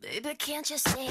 Baby, can't you see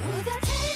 我的天。